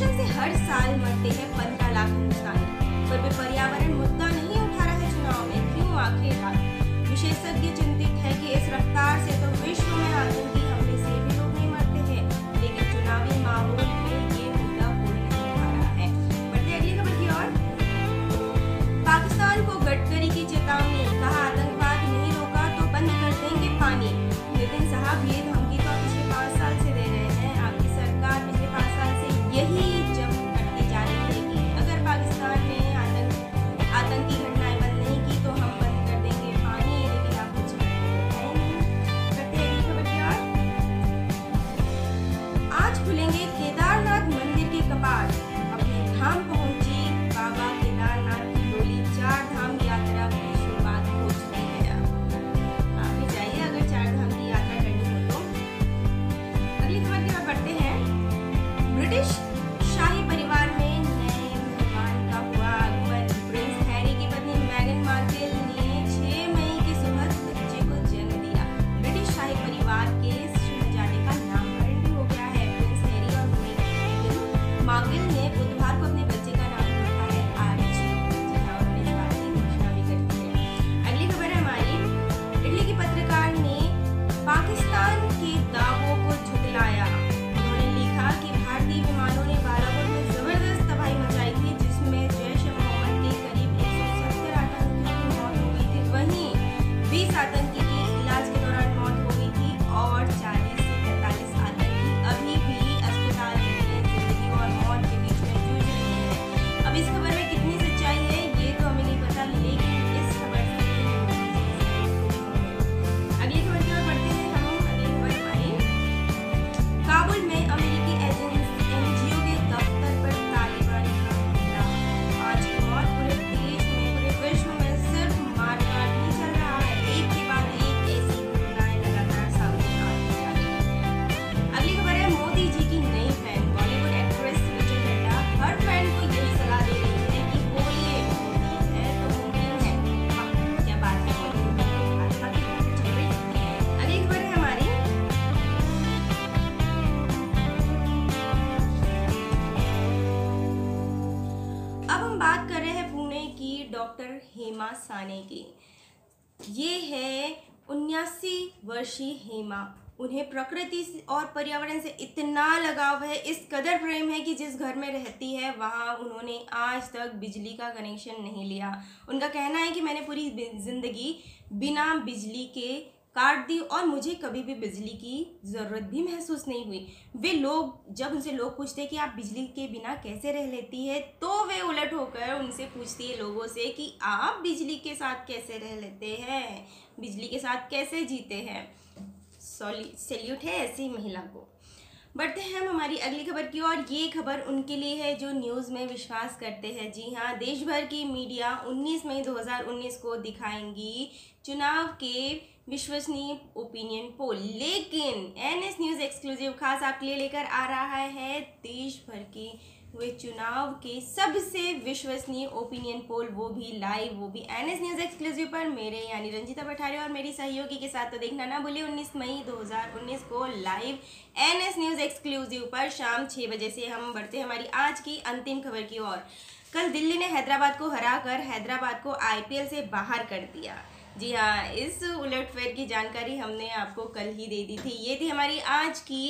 प्रदूषण से हर साल मरते हैं पंद्रह लाख हिंदुस्तानी certain हेमा साने की। ये है उन्यासी वर्षीय हेमा। उन्हें प्रकृति और पर्यावरण से इतना लगाव है, इस कदर प्रेम है कि जिस घर में रहती है, वहाँ उन्होंने आज तक बिजली का कनेक्शन नहीं लिया। उनका कहना है कि मैंने पूरी ज़िंदगी बिना बिजली के काट दी और मुझे कभी भी बिजली की ज़रूरत भी महसूस नहीं हुई। वे लोग, जब उनसे लोग पूछते कि आप बिजली के बिना कैसे रह लेती है तो वे उलट होकर उनसे पूछती है लोगों से कि आप बिजली के साथ कैसे रह लेते हैं? बिजली के साथ कैसे जीते हैं? सॉली, सैल्यूट है ऐसी महिला को। बढ़ते हैं हम हमारी अगली खबर की ओर। ये खबर उनके लिए है जो न्यूज़ में विश्वास करते हैं। जी हाँ देश भर की मीडिया 19 मई 2019 को दिखाएँगी चुनाव के विश्वसनीय ओपिनियन पोल लेकिन एनएस न्यूज़ एक्सक्लूसिव खास आपके लिए लेकर आ रहा है देश भर की वे चुनाव के सबसे विश्वसनीय ओपिनियन पोल वो भी लाइव वो भी एन एस न्यूज़ एक्सक्लूसिव पर। मेरे यानी रंजिता पठारे और मेरी सहयोगी के साथ तो देखना ना भूलिए 19 मई 2019 को live N S news exclusive पर शाम छः बजे से हम बढ़ते हैं हमारी आज की अंतिम खबर की ओर। कल दिल्ली ने हैदराबाद को हराकर हैदराबाद को आईपीएल से बाहर कर दिया। जी हाँ इस उलटफेर की जानकारी हमने आपको कल ही दे दी थी। ये थी हमारी आज की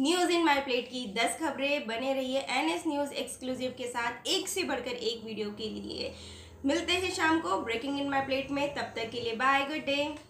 न्यूज़ इन माई प्लेट की दस खबरें बने रहिए एन एस न्यूज़ एक्सक्लूसिव के साथ एक से बढ़कर एक वीडियो के लिए। मिलते हैं शाम को ब्रेकिंग इन माई प्लेट में, तब तक के लिए बाय, गुड डे।